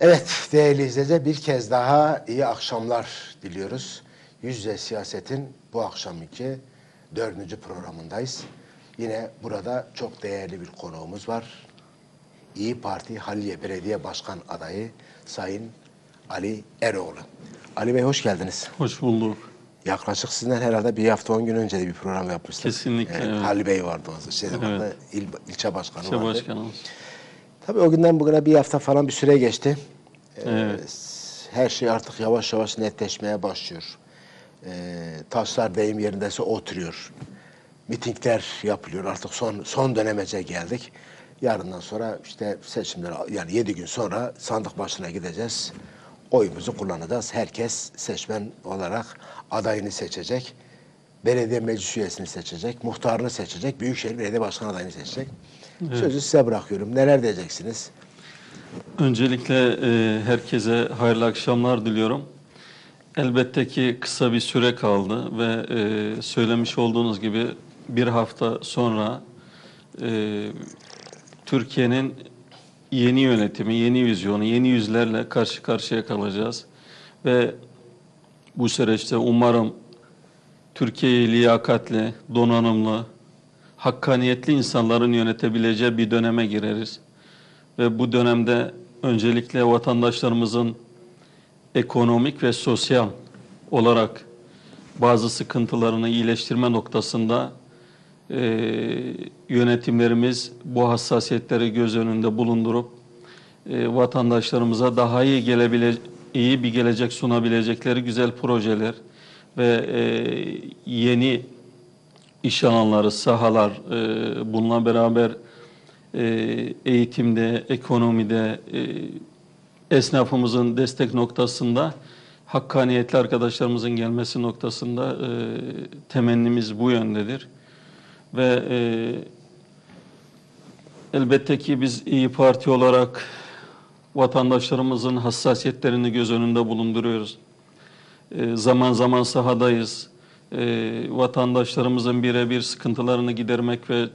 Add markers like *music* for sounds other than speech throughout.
Evet değerli izleyiciler bir kez daha iyi akşamlar diliyoruz. Yüz Yüze Siyaset'in bu akşamki dördüncü programındayız. Yine burada çok değerli bir konuğumuz var. İyi Parti Halliye Belediye Başkan adayı Sayın Ali Eroğlu. Ali Bey hoş geldiniz. Hoş bulduk. Yaklaşık sizden herhalde bir hafta on gün önce de bir program yapmıştık. Kesinlikle, evet. Ali Bey vardı o şeyde Evet. il, ilçe başkanı İlçe vardı. başkanımız. Tabii o günden bugüne bir hafta falan bir süre geçti. Ee, Evet. Her şey artık yavaş yavaş netleşmeye başlıyor. Ee, taşlar deyim yerindeyse oturuyor. Mitingler yapılıyor. Artık son son dönemece geldik. Yarından sonra işte seçimler yani yedi gün sonra sandık başına gideceğiz. Oyumuzu kullanacağız. Herkes seçmen olarak adayını seçecek. Belediye meclis üyesini seçecek. Muhtarını seçecek. Büyükşehir Belediye Başkan adayını seçecek. Sözü size bırakıyorum. Neler diyeceksiniz? Öncelikle e, herkese hayırlı akşamlar diliyorum. Elbette ki kısa bir süre kaldı ve e, söylemiş olduğunuz gibi bir hafta sonra e, Türkiye'nin yeni yönetimi, yeni vizyonu, yeni yüzlerle karşı karşıya kalacağız. Ve bu süreçte umarım Türkiye'yi liyakatli, donanımlı, hakkaniyetli insanların yönetebileceği bir döneme gireriz. Ve bu dönemde öncelikle vatandaşlarımızın ekonomik ve sosyal olarak bazı sıkıntılarını iyileştirme noktasında e, yönetimlerimiz bu hassasiyetleri göz önünde bulundurup e, vatandaşlarımıza daha iyi gelebile iyi bir gelecek sunabilecekleri güzel projeler ve e, yeni iş alanları, sahalar e, bununla beraber e, eğitimde, ekonomide, e, esnafımızın destek noktasında hakkaniyetli arkadaşlarımızın gelmesi noktasında e, temennimiz bu yöndedir. Ve e, elbette ki biz İyi Parti olarak vatandaşlarımızın hassasiyetlerini göz önünde bulunduruyoruz. E, zaman zaman sahadayız. E, vatandaşlarımızın birebir sıkıntılarını gidermek ve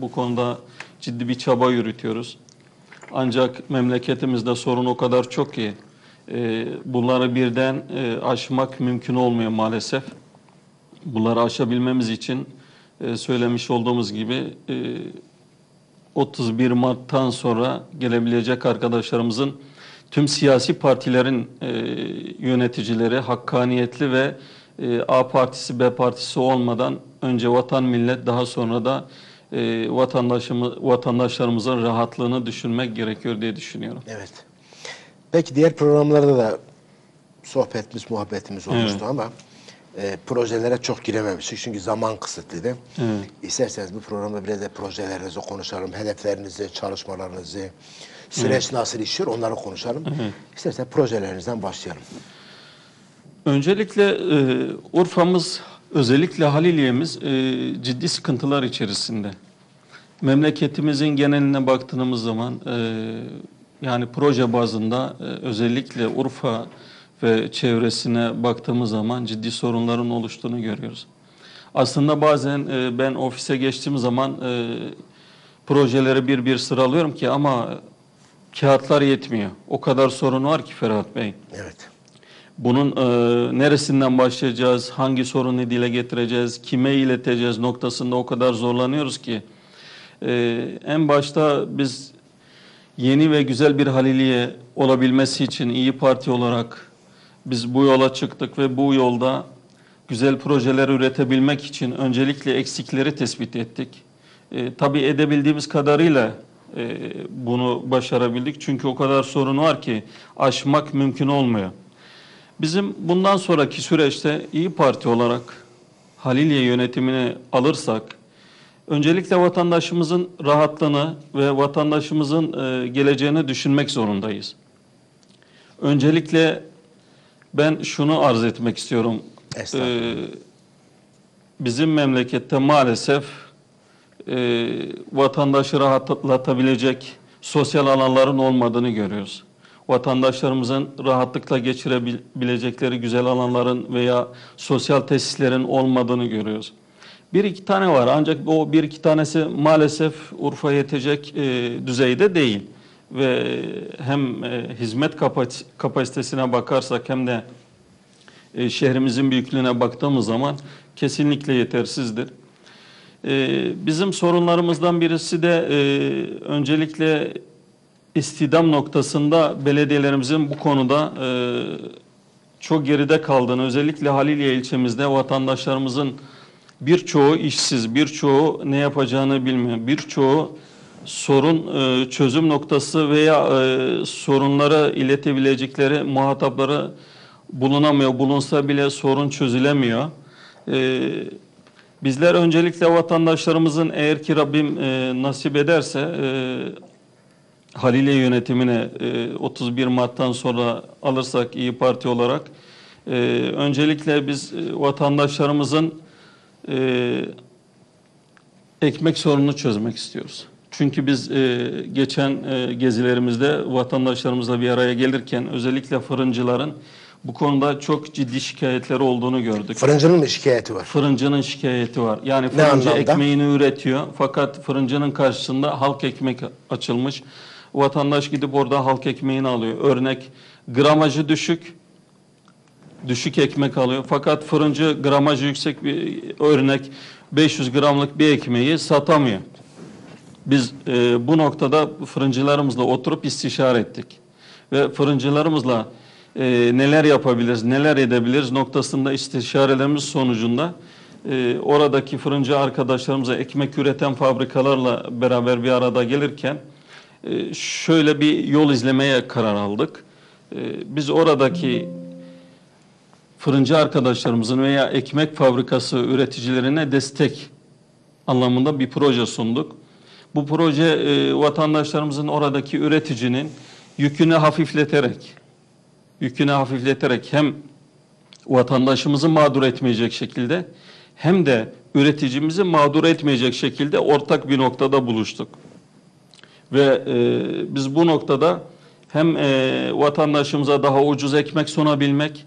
bu konuda ciddi bir çaba yürütüyoruz. Ancak memleketimizde sorun o kadar çok ki e, bunları birden e, aşmak mümkün olmuyor maalesef. Bunları aşabilmemiz için e, söylemiş olduğumuz gibi e, 31 Mart'tan sonra gelebilecek arkadaşlarımızın tüm siyasi partilerin e, yöneticileri hakkaniyetli ve e, A partisi B partisi olmadan önce vatan millet daha sonra da e, vatandaşlarımızın rahatlığını düşünmek gerekiyor diye düşünüyorum. Evet. Peki diğer programlarda da sohbetimiz, muhabbetimiz olmuştu Evet. ama e, projelere çok girememiştik çünkü zaman kısıtlıydı. Evet. İsterseniz bu programda biraz da projelerinizi konuşalım, hedeflerinizi, çalışmalarınızı, süreç nasıl işliyor onları konuşalım. İstersen projelerinizden başlayalım. Öncelikle e, Urfa'mız, özellikle Haliliye'miz e, ciddi sıkıntılar içerisinde. Memleketimizin geneline baktığımız zaman e, yani proje bazında e, özellikle Urfa ve çevresine baktığımız zaman ciddi sorunların oluştuğunu görüyoruz. Aslında bazen e, ben ofise geçtiğim zaman e, projeleri bir bir sıralıyorum ki ama kağıtlar yetmiyor. O kadar sorun var ki Ferhat Bey. Evet. Bunun e, neresinden başlayacağız, hangi sorunu dile getireceğiz, kime ileteceğiz noktasında o kadar zorlanıyoruz ki. E, en başta biz yeni ve güzel bir Haliliye olabilmesi için İyi Parti olarak biz bu yola çıktık ve bu yolda güzel projeler üretebilmek için öncelikle eksikleri tespit ettik. E, tabii edebildiğimiz kadarıyla e, bunu başarabildik. Çünkü o kadar sorun var ki aşmak mümkün olmuyor. Bizim bundan sonraki süreçte İyi Parti olarak Haliliye yönetimini alırsak öncelikle vatandaşımızın rahatlığını ve vatandaşımızın e, geleceğini düşünmek zorundayız. Öncelikle ben şunu arz etmek istiyorum. Ee, bizim memlekette maalesef e, vatandaşı rahatlatabilecek sosyal alanların olmadığını görüyoruz. Vatandaşlarımızın rahatlıkla geçirebilecekleri güzel alanların veya sosyal tesislerin olmadığını görüyoruz. Bir iki tane var ancak o bir iki tanesi maalesef Urfa'ya yetecek e, düzeyde değil. ve hem e, hizmet kapasitesine bakarsak hem de e, şehrimizin büyüklüğüne baktığımız zaman kesinlikle yetersizdir. E, bizim sorunlarımızdan birisi de e, öncelikle istidam noktasında belediyelerimizin bu konuda e, çok geride kaldığını, özellikle Haliliye ilçemizde vatandaşlarımızın birçoğu işsiz, birçoğu ne yapacağını bilmiyor, birçoğu sorun e, çözüm noktası veya e, sorunları iletebilecekleri muhatapları bulunamıyor. Bulunsa bile sorun çözülemiyor. E, bizler öncelikle vatandaşlarımızın eğer ki Rabbim e, nasip ederse e, Haliliye yönetimine e, 31 Mart'tan sonra alırsak İyi Parti olarak e, öncelikle biz e, vatandaşlarımızın e, ekmek sorununu çözmek istiyoruz. Çünkü biz e, geçen e, gezilerimizde vatandaşlarımızla bir araya gelirken özellikle fırıncıların bu konuda çok ciddi şikayetleri olduğunu gördük. Fırıncının mı şikayeti var? Fırıncının şikayeti var. Yani fırıncı ekmeğini üretiyor fakat fırıncının karşısında halk ekmek açılmış. Vatandaş gidip orada halk ekmeğini alıyor. Örnek gramajı düşük, düşük ekmek alıyor. Fakat fırıncı gramajı yüksek bir örnek 500 gramlık bir ekmeği satamıyor. Biz e, bu noktada fırıncılarımızla oturup istişare ettik. Ve fırıncılarımızla e, neler yapabiliriz, neler edebiliriz noktasında istişarelerimiz sonucunda e, oradaki fırıncı arkadaşlarımıza ekmek üreten fabrikalarla beraber bir arada gelirken şöyle bir yol izlemeye karar aldık. E, biz oradaki fırıncı arkadaşlarımızın veya ekmek fabrikası üreticilerine destek anlamında bir proje sunduk. Bu proje e, vatandaşlarımızın oradaki üreticinin yükünü hafifleterek, yükünü hafifleterek hem vatandaşımızı mağdur etmeyecek şekilde hem de üreticimizi mağdur etmeyecek şekilde ortak bir noktada buluştuk. Ve e, biz bu noktada hem e, vatandaşımıza daha ucuz ekmek sunabilmek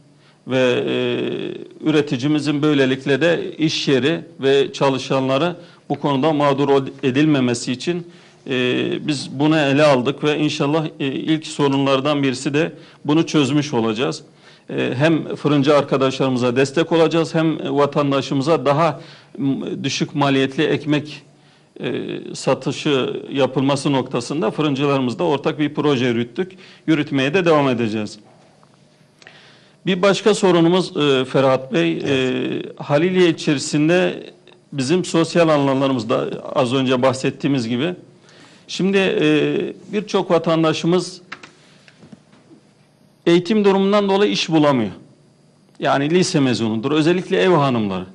ve e, üreticimizin böylelikle de iş yeri ve çalışanları bu konuda mağdur edilmemesi için e, biz bunu ele aldık ve inşallah e, ilk sorunlardan birisi de bunu çözmüş olacağız. E, hem fırıncı arkadaşlarımıza destek olacağız hem vatandaşımıza daha düşük maliyetli ekmek e, satışı yapılması noktasında fırıncılarımızla ortak bir proje yürüttük. Yürütmeye de devam edeceğiz. Bir başka sorunumuz e, Ferhat Bey, e, Haliliye içerisinde bizim sosyal alanlarımızda az önce bahsettiğimiz gibi. Şimdi e, birçok vatandaşımız eğitim durumundan dolayı iş bulamıyor. Yani lise mezunudur. Özellikle ev hanımları.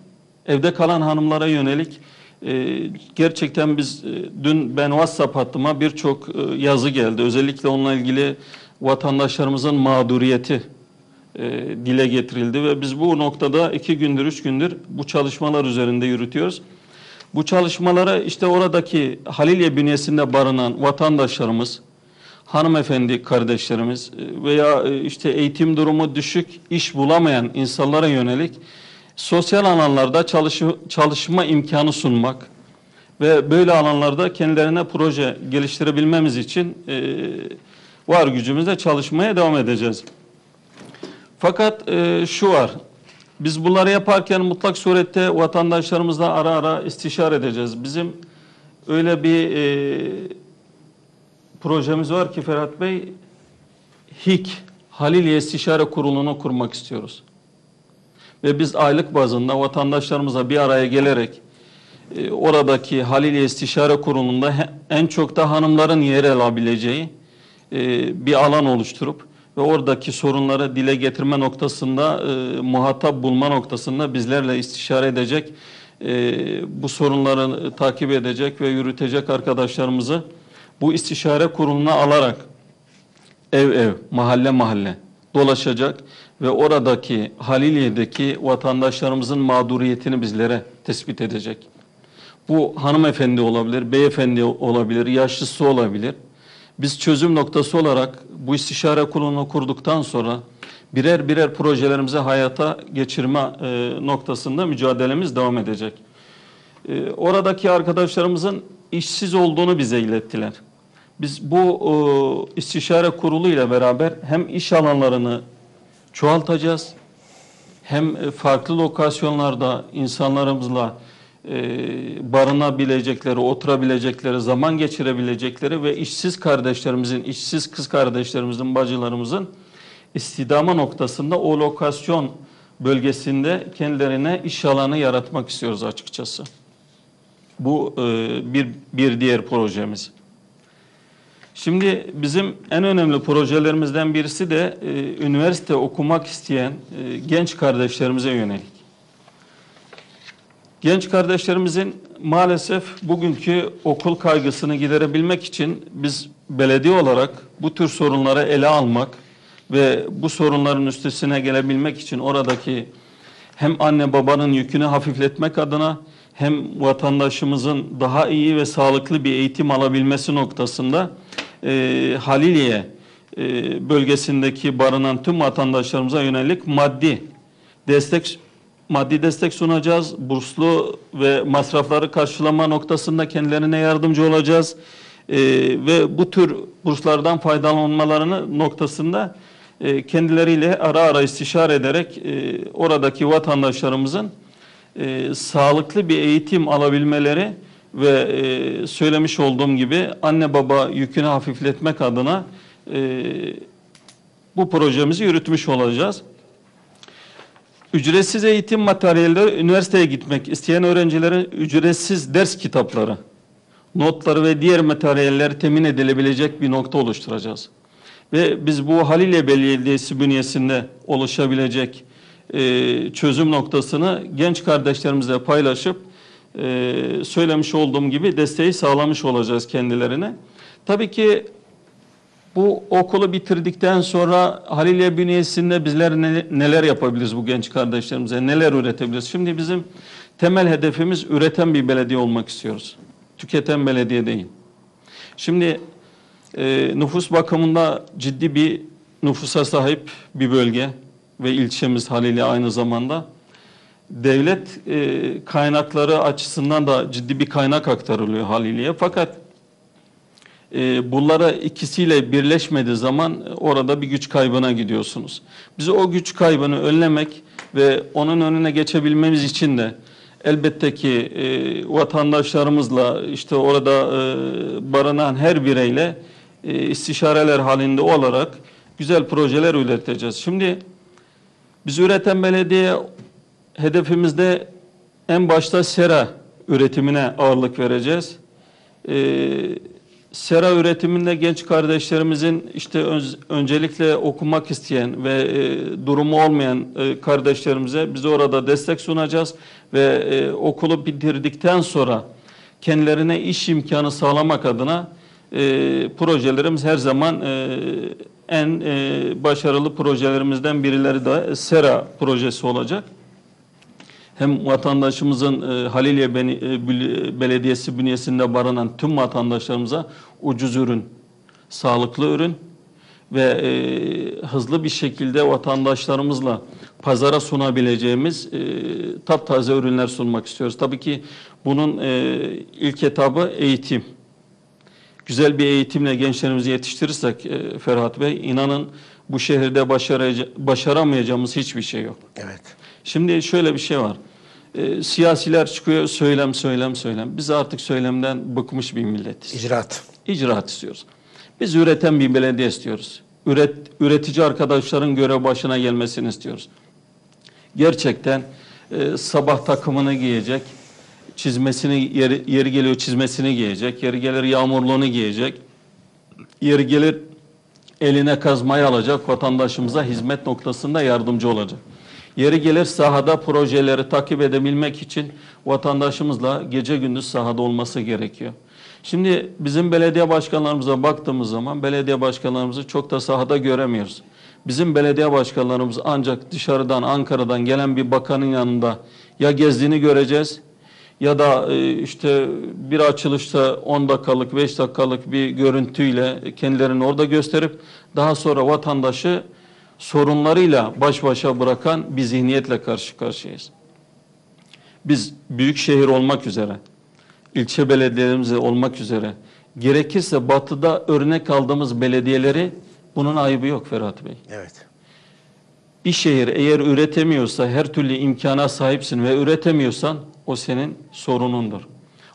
Evde kalan hanımlara yönelik e, gerçekten biz e, dün ben WhatsApp hattıma birçok e, yazı geldi. Özellikle onunla ilgili vatandaşlarımızın mağduriyeti e, dile getirildi ve biz bu noktada iki gündür, üç gündür bu çalışmalar üzerinde yürütüyoruz. Bu çalışmalara işte oradaki Halilye bünyesinde barınan vatandaşlarımız, hanımefendi kardeşlerimiz e, veya e, işte eğitim durumu düşük, iş bulamayan insanlara yönelik sosyal alanlarda çalışma imkanı sunmak ve böyle alanlarda kendilerine proje geliştirebilmemiz için e, var gücümüzle çalışmaya devam edeceğiz. Fakat e, şu var. Biz bunları yaparken mutlak surette vatandaşlarımızla ara ara istişare edeceğiz. Bizim öyle bir e, projemiz var ki Ferhat Bey, HİK, Haliliye İstişare Kurulu'nu kurmak istiyoruz. Ve biz aylık bazında vatandaşlarımıza bir araya gelerek e, oradaki Haliliye İstişare Kurulu'nda en çok da hanımların yer alabileceği e, bir alan oluşturup ve oradaki sorunları dile getirme noktasında, e, muhatap bulma noktasında bizlerle istişare edecek, e, bu sorunları takip edecek ve yürütecek arkadaşlarımızı bu istişare kuruluna alarak ev ev, mahalle mahalle dolaşacak ve oradaki Haliliye'deki vatandaşlarımızın mağduriyetini bizlere tespit edecek. Bu hanımefendi olabilir, beyefendi olabilir, yaşlısı olabilir. Biz çözüm noktası olarak bu istişare kurulunu kurduktan sonra birer birer projelerimizi hayata geçirme e, noktasında mücadelemiz devam edecek. E, oradaki arkadaşlarımızın işsiz olduğunu bize ilettiler. Biz bu e, istişare kurulu ile beraber hem iş alanlarını çoğaltacağız, hem e, farklı lokasyonlarda insanlarımızla e, barınabilecekleri, oturabilecekleri, zaman geçirebilecekleri ve işsiz kardeşlerimizin, işsiz kız kardeşlerimizin, bacılarımızın istidama noktasında o lokasyon bölgesinde kendilerine iş alanı yaratmak istiyoruz açıkçası. Bu e, bir, bir diğer projemiz. Şimdi bizim en önemli projelerimizden birisi de e, üniversite okumak isteyen e, genç kardeşlerimize yönelik. Genç kardeşlerimizin maalesef bugünkü okul kaygısını giderebilmek için biz belediye olarak bu tür sorunları ele almak ve bu sorunların üstesine gelebilmek için oradaki hem anne babanın yükünü hafifletmek adına hem vatandaşımızın daha iyi ve sağlıklı bir eğitim alabilmesi noktasında e, Haliliye e, bölgesindeki barınan tüm vatandaşlarımıza yönelik maddi destek maddi destek sunacağız. Burslu ve masrafları karşılama noktasında kendilerine yardımcı olacağız. E, ve bu tür burslardan faydalanmalarını noktasında e, kendileriyle ara ara istişare ederek e, oradaki vatandaşlarımızın e, sağlıklı bir eğitim alabilmeleri ve e, söylemiş olduğum gibi anne baba yükünü hafifletmek adına e, bu projemizi yürütmüş olacağız. Ücretsiz eğitim materyalleri üniversiteye gitmek isteyen öğrencilerin ücretsiz ders kitapları, notları ve diğer materyaller temin edilebilecek bir nokta oluşturacağız. Ve biz bu Halilye Belediyesi bünyesinde oluşabilecek e, çözüm noktasını genç kardeşlerimizle paylaşıp e, söylemiş olduğum gibi desteği sağlamış olacağız kendilerine. Tabii ki bu okulu bitirdikten sonra Halilye bünyesinde bizler ne- neler yapabiliriz bu genç kardeşlerimize, neler üretebiliriz? Şimdi bizim temel hedefimiz üreten bir belediye olmak istiyoruz. Tüketen belediye değil. Şimdi e, nüfus bakımında ciddi bir nüfusa sahip bir bölge ve ilçemiz Halilye aynı zamanda. Devlet e, kaynakları açısından da ciddi bir kaynak aktarılıyor Halilye'ye. Fakat e, bunlara ikisiyle birleşmediği zaman orada bir güç kaybına gidiyorsunuz. Biz o güç kaybını önlemek ve onun önüne geçebilmemiz için de elbette ki e, vatandaşlarımızla işte orada e, barınan her bireyle e, istişareler halinde olarak güzel projeler üreteceğiz. Şimdi biz üreten belediye hedefimizde en başta sera üretimine ağırlık vereceğiz. Ee, sera üretiminde genç kardeşlerimizin işte öz- öncelikle okumak isteyen ve e, durumu olmayan e, kardeşlerimize biz orada destek sunacağız ve e, okulu bitirdikten sonra kendilerine iş imkanı sağlamak adına e, projelerimiz her zaman e, en e, başarılı projelerimizden birileri de sera projesi olacak hem vatandaşımızın e, Halilye Beni- e, Belediyesi bünyesinde barınan tüm vatandaşlarımıza ucuz ürün, sağlıklı ürün ve e, hızlı bir şekilde vatandaşlarımızla pazara sunabileceğimiz e, taptaze ürünler sunmak istiyoruz. Tabii ki bunun e, ilk etabı eğitim. Güzel bir eğitimle gençlerimizi yetiştirirsek e, Ferhat Bey inanın bu şehirde başaramayacağımız hiçbir şey yok. Evet. Şimdi şöyle bir şey var. Ee, siyasiler çıkıyor söylem söylem söylem. Biz artık söylemden bıkmış bir milletiz. İcraat. İcraat istiyoruz. Biz üreten bir belediye istiyoruz. Üret, üretici arkadaşların görev başına gelmesini istiyoruz. Gerçekten e, sabah takımını giyecek, çizmesini yeri, yeri geliyor çizmesini giyecek, yeri gelir yağmurluğunu giyecek, yeri gelir eline kazmayı alacak vatandaşımıza hizmet noktasında yardımcı olacak. Yeri gelir sahada projeleri takip edebilmek için vatandaşımızla gece gündüz sahada olması gerekiyor. Şimdi bizim belediye başkanlarımıza baktığımız zaman belediye başkanlarımızı çok da sahada göremiyoruz. Bizim belediye başkanlarımız ancak dışarıdan Ankara'dan gelen bir bakanın yanında ya gezdiğini göreceğiz ya da e, işte bir açılışta 10 dakikalık 5 dakikalık bir görüntüyle kendilerini orada gösterip daha sonra vatandaşı sorunlarıyla baş başa bırakan bir zihniyetle karşı karşıyayız. Biz büyük şehir olmak üzere, ilçe belediyelerimiz olmak üzere Gerekirse batıda örnek aldığımız belediyeleri bunun ayıbı yok Ferhat Bey. Evet. Bir şehir eğer üretemiyorsa her türlü imkana sahipsin ve üretemiyorsan o senin sorunundur.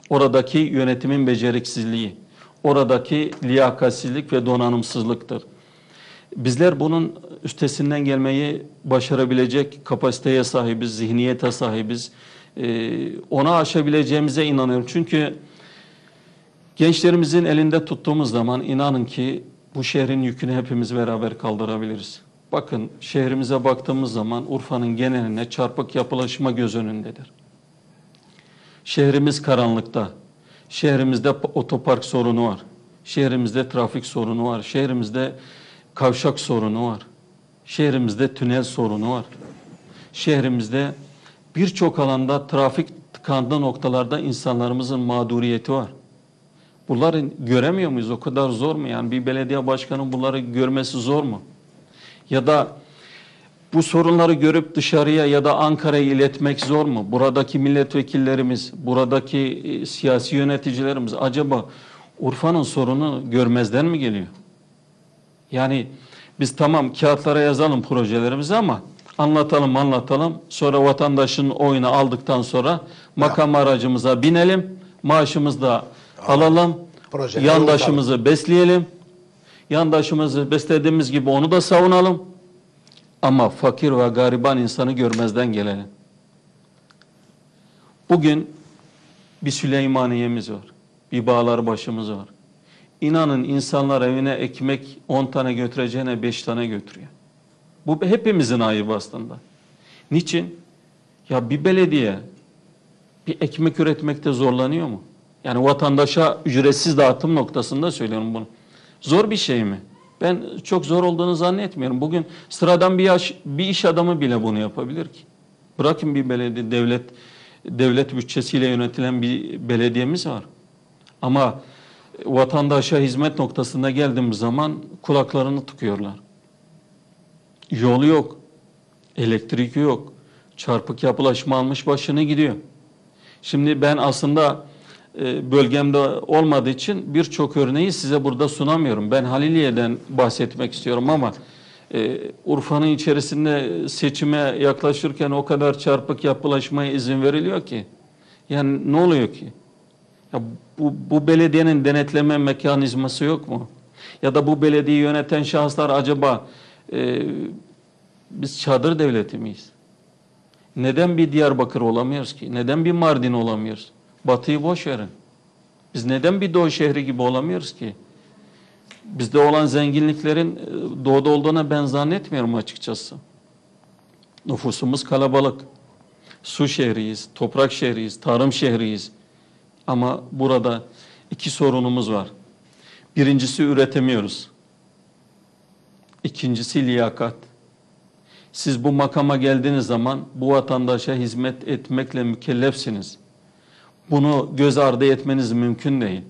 Oradaki yönetimin beceriksizliği, oradaki liyakatsizlik ve donanımsızlıktır. Bizler bunun üstesinden gelmeyi başarabilecek kapasiteye sahibiz, zihniyete sahibiz. Ee, ona aşabileceğimize inanıyorum. Çünkü gençlerimizin elinde tuttuğumuz zaman inanın ki bu şehrin yükünü hepimiz beraber kaldırabiliriz. Bakın şehrimize baktığımız zaman Urfa'nın geneline çarpık yapılaşma göz önündedir. Şehrimiz karanlıkta. Şehrimizde otopark sorunu var. Şehrimizde trafik sorunu var. Şehrimizde kavşak sorunu var. Şehrimizde tünel sorunu var. Şehrimizde birçok alanda trafik tıkandığı noktalarda insanlarımızın mağduriyeti var. Bunları göremiyor muyuz? O kadar zor mu? Yani bir belediye başkanı bunları görmesi zor mu? Ya da bu sorunları görüp dışarıya ya da Ankara'ya iletmek zor mu? Buradaki milletvekillerimiz, buradaki e, siyasi yöneticilerimiz acaba Urfa'nın sorunu görmezden mi geliyor? Yani biz tamam kağıtlara yazalım projelerimizi ama anlatalım anlatalım. Sonra vatandaşın oyunu aldıktan sonra makam aracımıza binelim. Maaşımızı da alalım. Projeleri Yandaşımızı besleyelim. Yandaşımızı beslediğimiz gibi onu da savunalım. Ama fakir ve gariban insanı görmezden gelelim. Bugün bir Süleymaniye'miz var. Bir Bağlarbaşı'mız var. İnanın insanlar evine ekmek 10 tane götüreceğine 5 tane götürüyor. Bu hepimizin ayıbı aslında. Niçin? Ya bir belediye bir ekmek üretmekte zorlanıyor mu? Yani vatandaşa ücretsiz dağıtım noktasında söylüyorum bunu. Zor bir şey mi? Ben çok zor olduğunu zannetmiyorum. Bugün sıradan bir, yaş, bir iş adamı bile bunu yapabilir ki. Bırakın bir belediye, devlet devlet bütçesiyle yönetilen bir belediyemiz var. Ama vatandaşa hizmet noktasında geldiğimiz zaman kulaklarını tıkıyorlar. Yolu yok, elektrik yok, çarpık yapılaşma almış başını gidiyor. Şimdi ben aslında e, bölgemde olmadığı için birçok örneği size burada sunamıyorum. Ben Haliliye'den bahsetmek istiyorum ama e, Urfa'nın içerisinde seçime yaklaşırken o kadar çarpık yapılaşmaya izin veriliyor ki. Yani ne oluyor ki? Ya bu, bu belediyenin denetleme mekanizması yok mu? Ya da bu belediyeyi yöneten şahıslar acaba e, biz çadır devleti miyiz? Neden bir Diyarbakır olamıyoruz ki? Neden bir Mardin olamıyoruz? Batıyı boş verin. Biz neden bir doğu şehri gibi olamıyoruz ki? Bizde olan zenginliklerin e, doğuda olduğuna ben zannetmiyorum açıkçası. Nüfusumuz kalabalık. Su şehriyiz, toprak şehriyiz, tarım şehriyiz. Ama burada iki sorunumuz var. Birincisi üretemiyoruz. İkincisi liyakat. Siz bu makama geldiğiniz zaman bu vatandaşa hizmet etmekle mükellefsiniz. Bunu göz ardı etmeniz mümkün değil.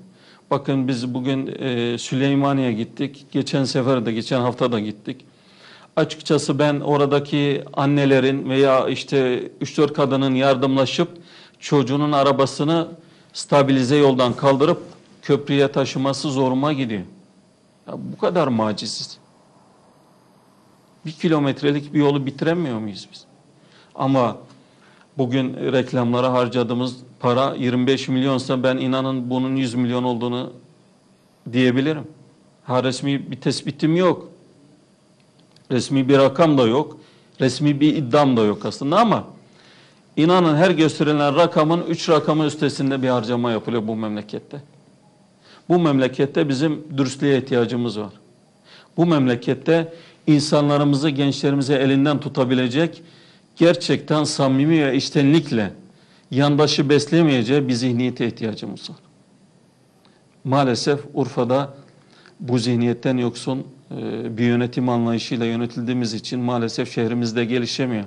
Bakın biz bugün e, Süleymaniye gittik. Geçen sefer de geçen hafta da gittik. Açıkçası ben oradaki annelerin veya işte 3-4 kadının yardımlaşıp çocuğunun arabasını stabilize yoldan kaldırıp köprüye taşıması zoruma gidiyor. Ya bu kadar maciziz. Bir kilometrelik bir yolu bitiremiyor muyuz biz? Ama bugün reklamlara harcadığımız para 25 milyonsa ben inanın bunun 100 milyon olduğunu diyebilirim. Ha resmi bir tespitim yok. Resmi bir rakam da yok. Resmi bir iddiam da yok aslında ama inanın her gösterilen rakamın 3 rakamı üstesinde bir harcama yapılıyor bu memlekette. Bu memlekette bizim dürüstlüğe ihtiyacımız var. Bu memlekette insanlarımızı, gençlerimizi elinden tutabilecek gerçekten samimi ve içtenlikle yandaşı beslemeyeceği bir zihniyete ihtiyacımız var. Maalesef Urfa'da bu zihniyetten yoksun e, bir yönetim anlayışıyla yönetildiğimiz için maalesef şehrimizde gelişemiyor.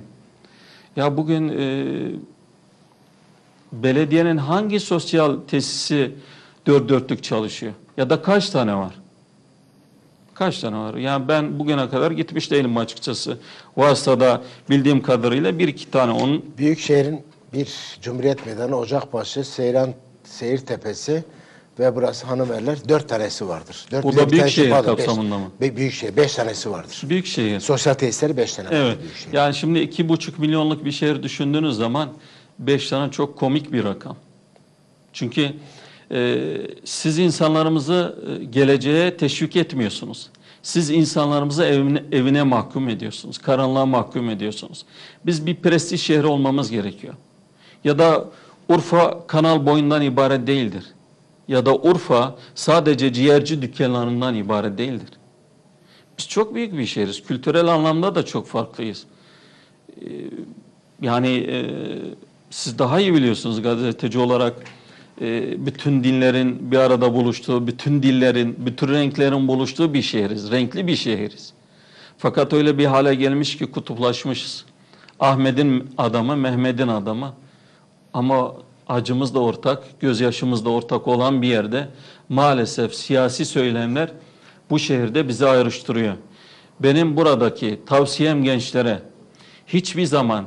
Ya bugün e, belediyenin hangi sosyal tesisi dört dörtlük çalışıyor? Ya da kaç tane var? Kaç tane var? Yani ben bugüne kadar gitmiş değilim açıkçası. Vasıtada bildiğim kadarıyla bir iki tane onun Büyükşehir'in bir Cumhuriyet Meydanı, Ocakbaşı, Seyran, Seyir Tepesi ve burası hanımerler dört tanesi vardır. Dört, Bu da Büyükşehir pardon, beş- kapsamında mı? Be, büyükşehir. Beş tanesi vardır. Büyük şehir. Sosyal tesisleri beş tane Evet. vardır büyükşehir. Yani şimdi iki buçuk milyonluk bir şehir düşündüğünüz zaman beş tane çok komik bir rakam. Çünkü e, siz insanlarımızı e, geleceğe teşvik etmiyorsunuz. Siz insanlarımızı evine, evine mahkum ediyorsunuz. Karanlığa mahkum ediyorsunuz. Biz bir prestij şehri olmamız gerekiyor. Ya da Urfa kanal boyundan ibaret değildir. Ya da Urfa sadece ciğerci dükkanlarından ibaret değildir. Biz çok büyük bir şehiriz. Kültürel anlamda da çok farklıyız. Ee, Yani e, siz daha iyi biliyorsunuz gazeteci olarak e, bütün dinlerin bir arada buluştuğu, bütün dillerin, bütün renklerin buluştuğu bir şehiriz. Renkli bir şehiriz. Fakat öyle bir hale gelmiş ki kutuplaşmışız. Ahmet'in adamı, Mehmet'in adamı. Ama acımız da ortak, gözyaşımız da ortak olan bir yerde maalesef siyasi söylemler bu şehirde bizi ayrıştırıyor. Benim buradaki tavsiyem gençlere hiçbir zaman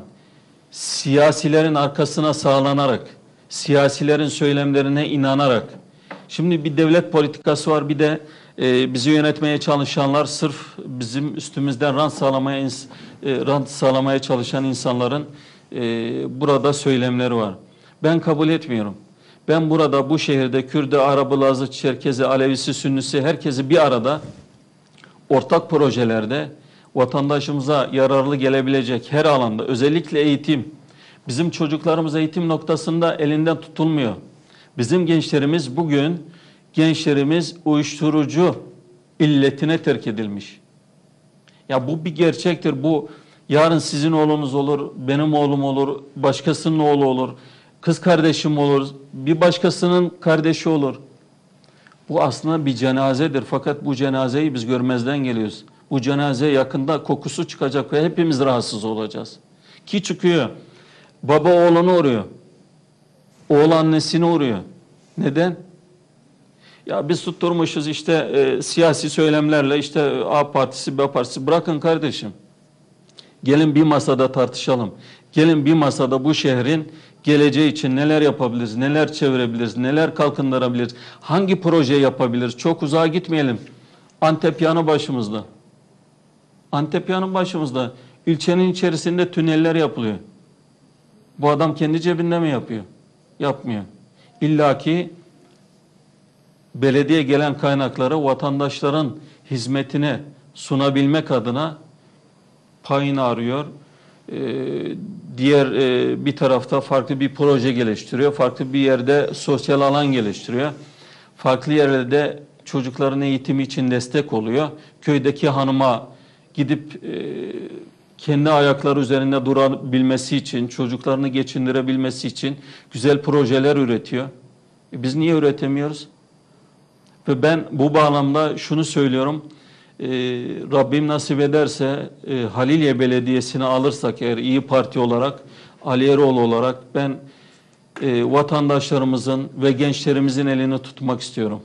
siyasilerin arkasına sağlanarak, siyasilerin söylemlerine inanarak, şimdi bir devlet politikası var bir de e, bizi yönetmeye çalışanlar sırf bizim üstümüzden rant sağlamaya e, rant sağlamaya çalışan insanların e, burada söylemleri var. Ben kabul etmiyorum. Ben burada bu şehirde Kürdü, Arabı, Lazı, Çerkezi, Alevisi, Sünnisi herkesi bir arada ortak projelerde vatandaşımıza yararlı gelebilecek her alanda özellikle eğitim bizim çocuklarımız eğitim noktasında elinden tutulmuyor. Bizim gençlerimiz bugün gençlerimiz uyuşturucu illetine terk edilmiş. Ya bu bir gerçektir. Bu yarın sizin oğlunuz olur, benim oğlum olur, başkasının oğlu olur, kız kardeşim olur, bir başkasının kardeşi olur. Bu aslında bir cenazedir fakat bu cenazeyi biz görmezden geliyoruz. Bu cenaze yakında kokusu çıkacak ve hepimiz rahatsız olacağız. Ki çıkıyor. Baba oğlunu uğruyor. Oğul annesini uğruyor. Neden? Ya biz tutturmuşuz işte e, siyasi söylemlerle işte A partisi B partisi bırakın kardeşim. Gelin bir masada tartışalım. Gelin bir masada bu şehrin geleceği için neler yapabiliriz, neler çevirebiliriz, neler kalkındırabiliriz, hangi proje yapabiliriz. Çok uzağa gitmeyelim. Antep yanı başımızda. Antep yanı başımızda. İlçenin içerisinde tüneller yapılıyor. Bu adam kendi cebinde mi yapıyor? Yapmıyor. İlla ki belediye gelen kaynakları vatandaşların hizmetine sunabilmek adına payını arıyor. Ee, diğer e, bir tarafta farklı bir proje geliştiriyor. Farklı bir yerde sosyal alan geliştiriyor. Farklı yerlerde çocukların eğitimi için destek oluyor. Köydeki hanıma gidip e, kendi ayakları üzerinde durabilmesi için, çocuklarını geçindirebilmesi için güzel projeler üretiyor. E biz niye üretemiyoruz? Ve ben bu bağlamda şunu söylüyorum. Ee, Rabbim nasip ederse e, Halilye Belediyesi'ni alırsak eğer iyi Parti olarak, Ali Eroğlu olarak ben e, vatandaşlarımızın ve gençlerimizin elini tutmak istiyorum.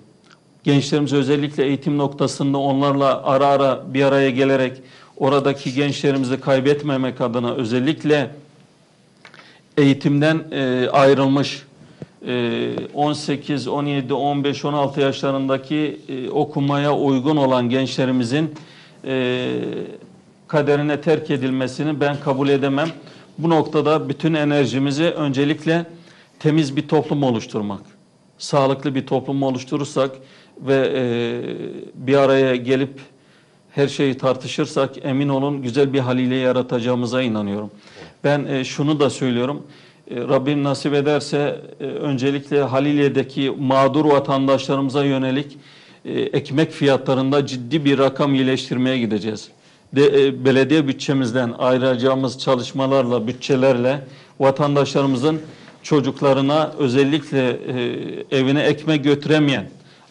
Gençlerimiz özellikle eğitim noktasında onlarla ara ara bir araya gelerek oradaki gençlerimizi kaybetmemek adına özellikle eğitimden e, ayrılmış 18, 17, 15, 16 yaşlarındaki e, okumaya uygun olan gençlerimizin e, kaderine terk edilmesini ben kabul edemem. Bu noktada bütün enerjimizi öncelikle temiz bir toplum oluşturmak, sağlıklı bir toplum oluşturursak ve e, bir araya gelip her şeyi tartışırsak emin olun güzel bir haliyle yaratacağımıza inanıyorum. Ben şunu da söylüyorum. E, Rabbim nasip ederse e, öncelikle Halilye'deki mağdur vatandaşlarımıza yönelik e, ekmek fiyatlarında ciddi bir rakam iyileştirmeye gideceğiz. De, belediye bütçemizden ayıracağımız çalışmalarla, bütçelerle vatandaşlarımızın çocuklarına özellikle evine ekmek götüremeyen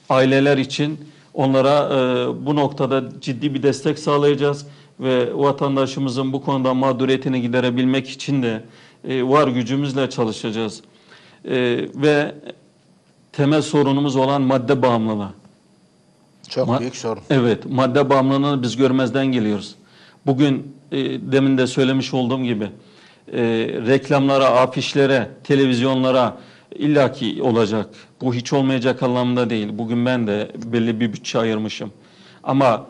aileler için onlara bu noktada ciddi bir destek sağlayacağız ve vatandaşımızın bu konuda mağduriyetini giderebilmek için de e, var gücümüzle çalışacağız. E, ve temel sorunumuz olan madde bağımlılığı. Çok Ma- büyük sorun. Evet, madde bağımlılığını biz görmezden geliyoruz. Bugün e, demin de söylemiş olduğum gibi e, reklamlara, afişlere, televizyonlara, illaki olacak. Bu hiç olmayacak anlamda değil. Bugün ben de belli bir bütçe ayırmışım. Ama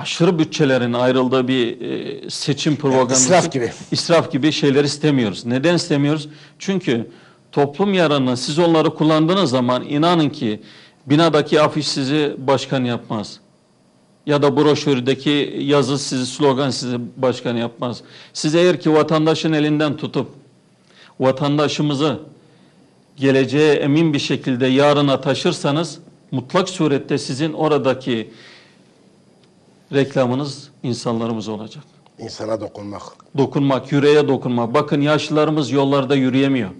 aşırı bütçelerin ayrıldığı bir e, seçim propagandası israf gibi. israf gibi şeyler istemiyoruz. Neden istemiyoruz? Çünkü toplum yararına siz onları kullandığınız zaman inanın ki binadaki afiş sizi başkan yapmaz. Ya da broşürdeki yazı sizi, slogan sizi başkan yapmaz. Siz eğer ki vatandaşın elinden tutup vatandaşımızı geleceğe emin bir şekilde yarına taşırsanız mutlak surette sizin oradaki reklamınız insanlarımız olacak. İnsana dokunmak. Dokunmak, yüreğe dokunmak. Bakın yaşlılarımız yollarda yürüyemiyor.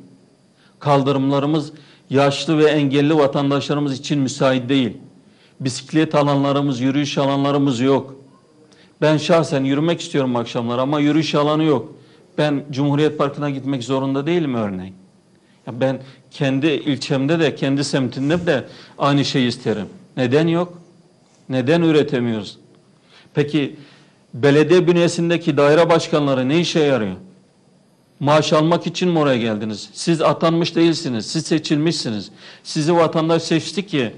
Kaldırımlarımız yaşlı ve engelli vatandaşlarımız için müsait değil. Bisiklet alanlarımız, yürüyüş alanlarımız yok. Ben şahsen yürümek istiyorum akşamlar ama yürüyüş alanı yok. Ben Cumhuriyet Parkı'na gitmek zorunda değilim örneğin. Ya ben kendi ilçemde de kendi semtimde de aynı şeyi isterim. Neden yok? Neden üretemiyoruz? Peki belediye bünyesindeki daire başkanları ne işe yarıyor? Maaş almak için mi oraya geldiniz? Siz atanmış değilsiniz. Siz seçilmişsiniz. Sizi vatandaş seçti ki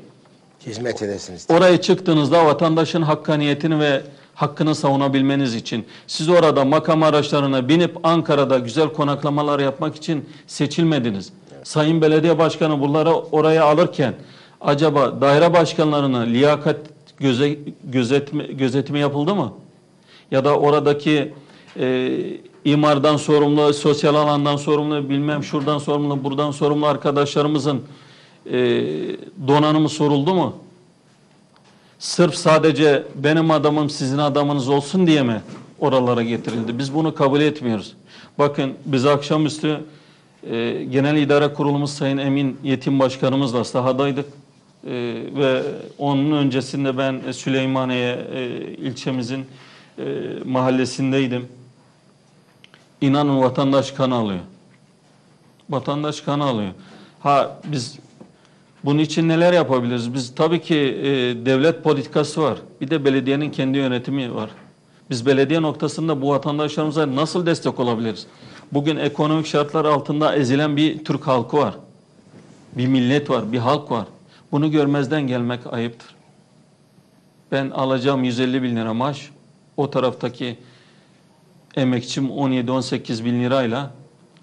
Hizmet edesiniz. oraya çıktığınızda vatandaşın hakkaniyetini ve hakkını savunabilmeniz için siz orada makam araçlarına binip Ankara'da güzel konaklamalar yapmak için seçilmediniz. Sayın Belediye Başkanı bunları oraya alırken acaba daire başkanlarına liyakat göze, gözetme, gözetimi yapıldı mı? Ya da oradaki e, imardan sorumlu, sosyal alandan sorumlu, bilmem şuradan sorumlu, buradan sorumlu arkadaşlarımızın e, donanımı soruldu mu? Sırf sadece benim adamım sizin adamınız olsun diye mi oralara getirildi? Biz bunu kabul etmiyoruz. Bakın biz akşamüstü e, Genel İdare Kurulumuz Sayın Emin Yetim Başkanımızla sahadaydık. E, ve onun öncesinde ben Süleymaniye e, ilçemizin e, mahallesindeydim. İnanın vatandaş kan alıyor. Vatandaş kan alıyor. Ha biz bunun için neler yapabiliriz? Biz tabii ki e, devlet politikası var. Bir de belediyenin kendi yönetimi var. Biz belediye noktasında bu vatandaşlarımıza nasıl destek olabiliriz? Bugün ekonomik şartlar altında ezilen bir Türk halkı var. Bir millet var, bir halk var. Bunu görmezden gelmek ayıptır. Ben alacağım 150 bin lira maaş, o taraftaki emekçim 17-18 bin lirayla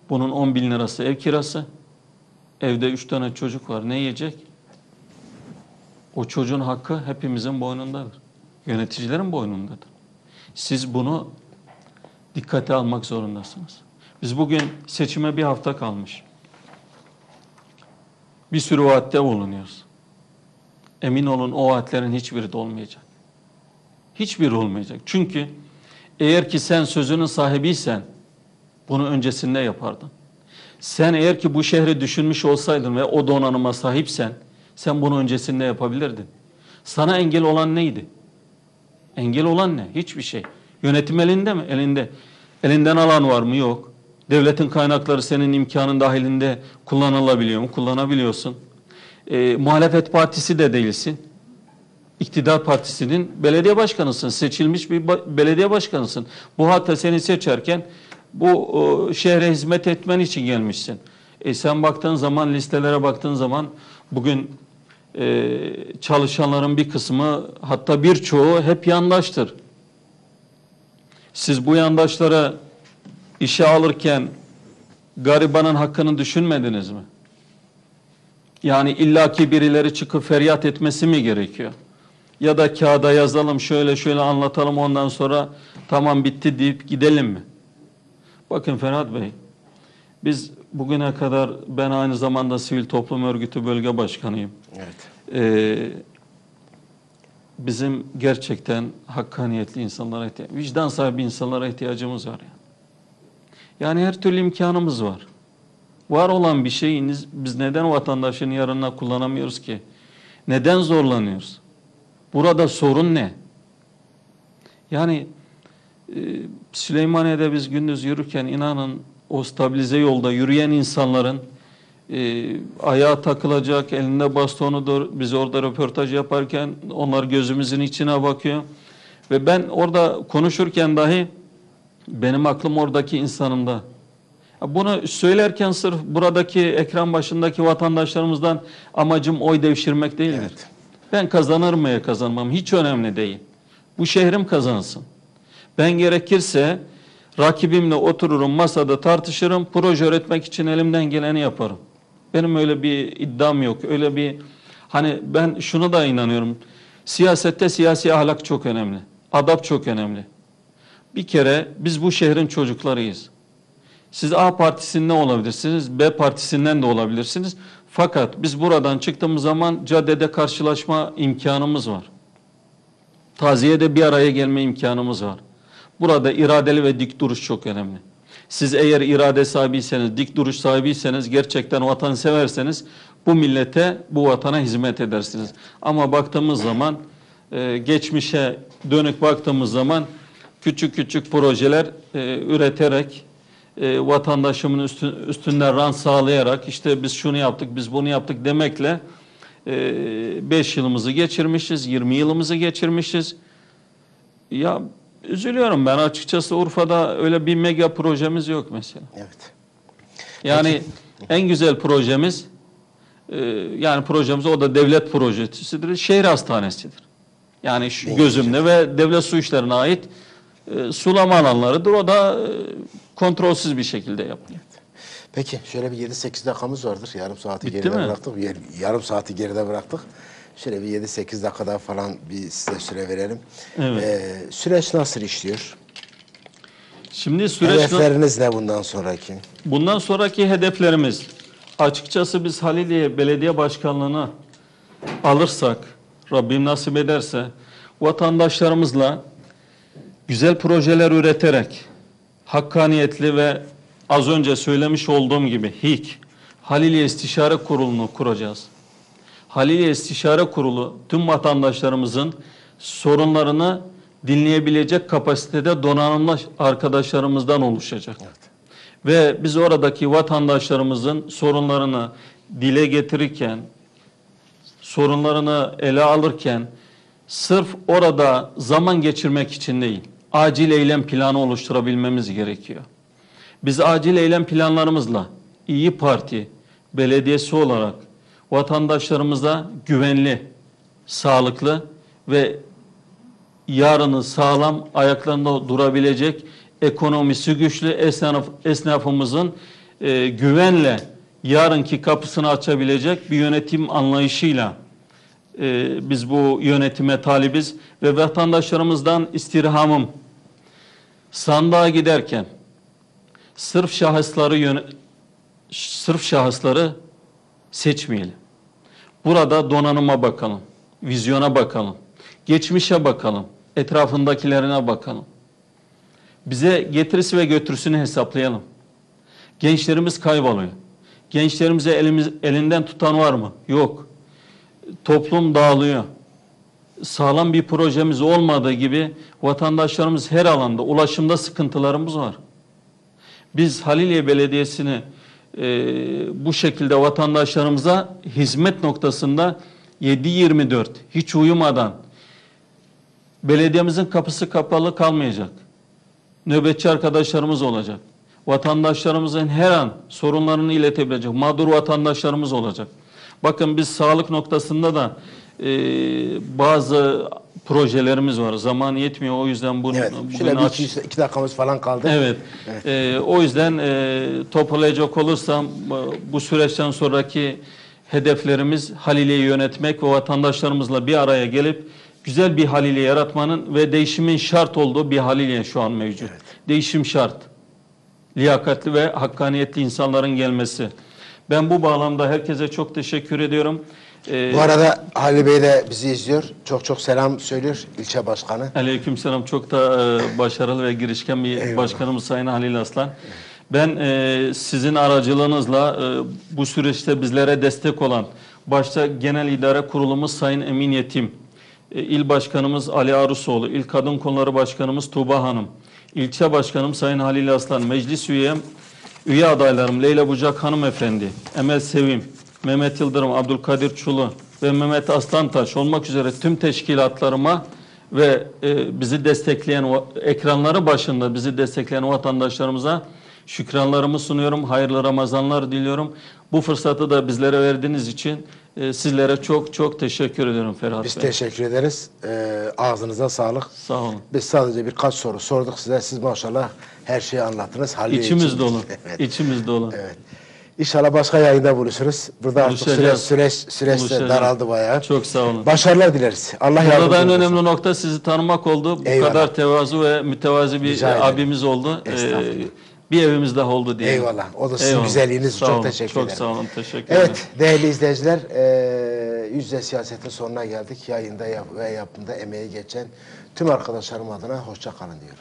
bunun 10 bin lirası ev kirası, Evde üç tane çocuk var. Ne yiyecek? O çocuğun hakkı hepimizin boynundadır. Yöneticilerin boynundadır. Siz bunu dikkate almak zorundasınız. Biz bugün seçime bir hafta kalmış. Bir sürü vaatte bulunuyoruz. Emin olun o vaatlerin hiçbiri de olmayacak. Hiçbiri olmayacak. Çünkü eğer ki sen sözünün sahibiysen bunu öncesinde yapardın. Sen eğer ki bu şehri düşünmüş olsaydın ve o donanıma sahipsen sen bunu öncesinde yapabilirdin. Sana engel olan neydi? Engel olan ne? Hiçbir şey. Yönetim elinde mi? Elinde. Elinden alan var mı? Yok. Devletin kaynakları senin imkanın dahilinde kullanılabiliyor mu? Kullanabiliyorsun. E, muhalefet partisi de değilsin. İktidar partisinin belediye başkanısın. Seçilmiş bir ba- belediye başkanısın. Bu hatta seni seçerken bu o, şehre hizmet etmen için gelmişsin. E sen baktığın zaman listelere baktığın zaman bugün e, çalışanların bir kısmı hatta birçoğu hep yandaştır. Siz bu yandaşlara işe alırken garibanın hakkını düşünmediniz mi? Yani illaki birileri çıkıp feryat etmesi mi gerekiyor? Ya da kağıda yazalım şöyle şöyle anlatalım ondan sonra tamam bitti deyip gidelim mi? Bakın Ferhat Bey, biz bugüne kadar ben aynı zamanda sivil toplum örgütü bölge başkanıyım. Evet. Ee, bizim gerçekten hakkaniyetli insanlara ihtiyaç, vicdan sahibi insanlara ihtiyacımız var. Yani. yani her türlü imkanımız var. Var olan bir şeyi biz neden vatandaşın yararına kullanamıyoruz ki? Neden zorlanıyoruz? Burada sorun ne? Yani e, Süleymaniye'de biz gündüz yürürken inanın o stabilize yolda yürüyen insanların e, ayağa takılacak, elinde bastonudur. Biz orada röportaj yaparken onlar gözümüzün içine bakıyor. Ve ben orada konuşurken dahi benim aklım oradaki insanımda. Bunu söylerken sırf buradaki ekran başındaki vatandaşlarımızdan amacım oy devşirmek değildir. Evet. Ben kazanırım ya kazanmam hiç önemli değil. Bu şehrim kazansın. Ben gerekirse rakibimle otururum masada tartışırım. Proje üretmek için elimden geleni yaparım. Benim öyle bir iddiam yok. Öyle bir hani ben şunu da inanıyorum. Siyasette siyasi ahlak çok önemli. Adap çok önemli. Bir kere biz bu şehrin çocuklarıyız. Siz A partisinden olabilirsiniz, B partisinden de olabilirsiniz. Fakat biz buradan çıktığımız zaman caddede karşılaşma imkanımız var. Taziyede bir araya gelme imkanımız var. Burada iradeli ve dik duruş çok önemli. Siz eğer irade sahibiyseniz, dik duruş sahibiyseniz, gerçekten vatan severseniz bu millete, bu vatana hizmet edersiniz. Ama baktığımız zaman, e, geçmişe dönük baktığımız zaman küçük küçük projeler e, üreterek, e, vatandaşımın üstün, üstünden rant sağlayarak, işte biz şunu yaptık, biz bunu yaptık demekle 5 yılımızı geçirmişiz, 20 yılımızı geçirmişiz. Ya üzülüyorum ben açıkçası Urfa'da öyle bir mega projemiz yok mesela. Evet. Yani en güzel projemiz e, yani projemiz o da devlet projesidir. Şehir hastanesidir. Yani şu gözümde ve devlet su işlerine ait e, sulama alanlarıdır. O da e, kontrolsüz bir şekilde yapılıyor. Peki şöyle bir 7-8 dakikamız vardır. Yarım saati Bitti geride mi? bıraktık. Yar- Yarım saati geride bıraktık. Şöyle bir 7-8 dakika daha falan bir size süre verelim. Evet. Ee, süreç nasıl işliyor? Şimdi süreç Hedefleriniz ne bundan sonraki? Bundan sonraki hedeflerimiz açıkçası biz Haliliye Belediye Başkanlığı'nı alırsak, Rabbim nasip ederse vatandaşlarımızla güzel projeler üreterek hakkaniyetli ve az önce söylemiş olduğum gibi HİK, Haliliye İstişare Kurulu'nu kuracağız. Haliliye İstişare Kurulu tüm vatandaşlarımızın sorunlarını dinleyebilecek kapasitede donanımlı arkadaşlarımızdan oluşacak. Ve biz oradaki vatandaşlarımızın sorunlarını dile getirirken, sorunlarını ele alırken sırf orada zaman geçirmek için değil, acil eylem planı oluşturabilmemiz gerekiyor. Biz acil eylem planlarımızla İyi Parti belediyesi olarak vatandaşlarımıza güvenli, sağlıklı ve yarını sağlam ayaklarında durabilecek ekonomisi güçlü esnaf, esnafımızın e, güvenle yarınki kapısını açabilecek bir yönetim anlayışıyla e, biz bu yönetime talibiz ve vatandaşlarımızdan istirhamım sandığa giderken sırf şahısları yöne, sırf şahısları seçmeyelim. Burada donanıma bakalım, vizyona bakalım, geçmişe bakalım, etrafındakilerine bakalım. Bize getirisi ve götürüsünü hesaplayalım. Gençlerimiz kayboluyor. Gençlerimize elimiz, elinden tutan var mı? Yok. Toplum dağılıyor. Sağlam bir projemiz olmadığı gibi vatandaşlarımız her alanda ulaşımda sıkıntılarımız var. Biz Haliliye Belediyesi'ni e, bu şekilde vatandaşlarımıza hizmet noktasında 7-24 hiç uyumadan belediyemizin kapısı kapalı kalmayacak. Nöbetçi arkadaşlarımız olacak. Vatandaşlarımızın her an sorunlarını iletebilecek mağdur vatandaşlarımız olacak. Bakın biz sağlık noktasında da e, bazı projelerimiz var. Zaman yetmiyor o yüzden bunu Evet. bugün Şöyle aç- iki, iki dakikamız falan kaldı. Evet. Ee, o yüzden e, toparlayacak olursam bu- süreçten sonraki hedeflerimiz Halile'yi yönetmek ve vatandaşlarımızla bir araya gelip güzel bir Halile yaratmanın ve değişimin şart olduğu bir Halile şu an mevcut. Değişim şart. Liyakatli ve hakkaniyetli insanların gelmesi. Ben bu bağlamda herkese çok teşekkür ediyorum. Ee, Bu arada Halil Bey de bizi izliyor. Çok çok selam söylüyor ilçe başkanı. Aleykümselam. Çok da e, başarılı ve girişken bir Eyvallah. başkanımız Sayın Halil Aslan. Ben e, sizin aracılığınızla e, bu süreçte bizlere destek olan başta Genel İdare Kurulumuz Sayın Emin Yetim, e, İl Başkanımız Ali Arusoğlu, İl Kadın Konuları Başkanımız Tuğba Hanım, İlçe Başkanım Sayın Halil Aslan, Meclis Üyem, Üye adaylarım Leyla Bucak Hanımefendi, Emel Sevim, Mehmet Yıldırım, Abdülkadir Çulu ve Mehmet Aslantaş olmak üzere tüm teşkilatlarıma ve e, bizi destekleyen, ekranları başında bizi destekleyen vatandaşlarımıza şükranlarımı sunuyorum. Hayırlı Ramazanlar diliyorum. Bu fırsatı da bizlere verdiğiniz için e, sizlere çok çok teşekkür ediyorum Ferhat Biz Bey. teşekkür ederiz. Ee, ağzınıza sağlık. Sağ olun. Biz sadece birkaç soru sorduk size. Siz maşallah her şeyi anlattınız. İçimiz dolu. *laughs* evet. İçimiz dolu. evet. İnşallah başka yayında buluşuruz. Burada artık süreç, süreç, süreç de daraldı bayağı. Çok sağ olun. Başarılar dileriz. Allah Burada en yardımcınız olsun. önemli nokta sizi tanımak oldu. Bu Eyvallah. kadar tevazu ve mütevazi bir Rica ederim. abimiz oldu. Ee, bir evimiz daha oldu diye. Eyvallah. O da sizin güzelliğiniz. Sağ Çok olun. teşekkür Çok ederim. sağ olun. Teşekkür ederim. Evet değerli izleyiciler eee yüzde siyasetin sonuna geldik. Yayında yap ve yapımda emeği geçen tüm arkadaşlarım adına hoşça kalın diyorum.